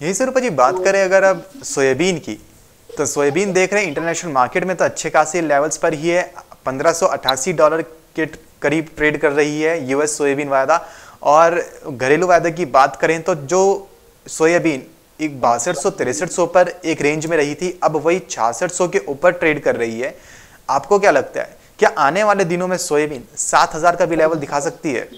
यही से रूपा जी, बात करें अगर अब सोयाबीन की तो सोयाबीन देख रहे हैं इंटरनेशनल मार्केट में तो अच्छे खासे लेवल्स पर ही है। पंद्रह डॉलर के करीब ट्रेड कर रही है यूएस सोयाबीन वायदा। और घरेलू वायदा की बात करें तो जो सोयाबीन एक बासठ सौ तिरसठ सौ पर एक रेंज में रही थी, अब वही छियासठ सौ के ऊपर ट्रेड कर रही है। आपको क्या लगता है, क्या आने वाले दिनों में सोयाबीन सात हज़ार का भी लेवल दिखा सकती है?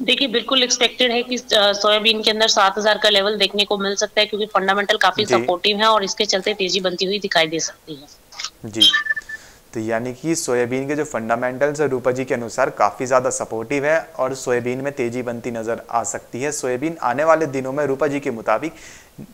देखिए बिल्कुल एक्सपेक्टेड है कि सोयाबीन के अंदर सात हज़ार का लेवल देखने को मिल सकता है क्योंकि फंडामेंटल काफ़ी सपोर्टिव है और इसके चलते तेज़ी बनती हुई दिखाई दे सकती है। जी। तो यानी कि सोयाबीन के जो फंडामेंटल्स है रूपा जी के अनुसार काफ़ी ज़्यादा सपोर्टिव है और सोयाबीन में तेज़ी बनती नज़र आ सकती है। सोयाबीन आने वाले दिनों में रूपा जी के मुताबिक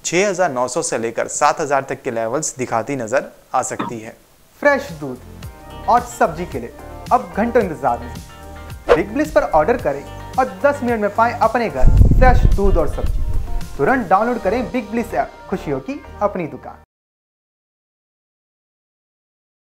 6,900 से लेकर 7,000 तक के लेवल्स दिखाती नज़र आ सकती है। फ्रेश दूध और सब्ज़ी के लिए अब घंटों इंतज़ार नहीं बिग ब्लिस पर ऑर्डर करें। और 10 मिनट में पाएँ अपने घर, फ्रेश दूध और सब्ज़ी। तुरंत डाउनलोड करें बिग ब्लिस ऐप खुशियों की अपनी दुकान।